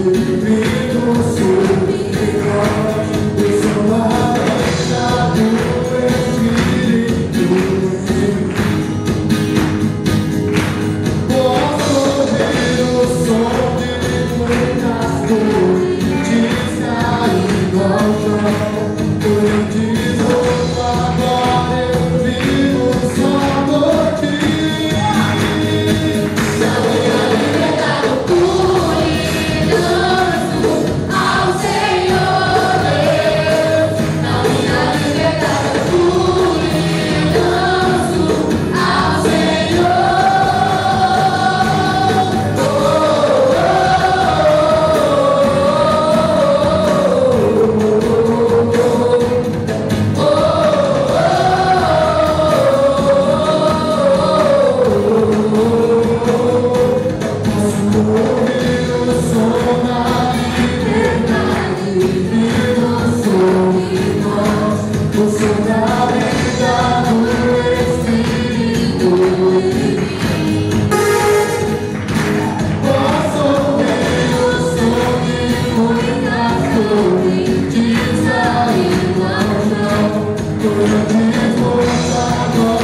Música Beautiful,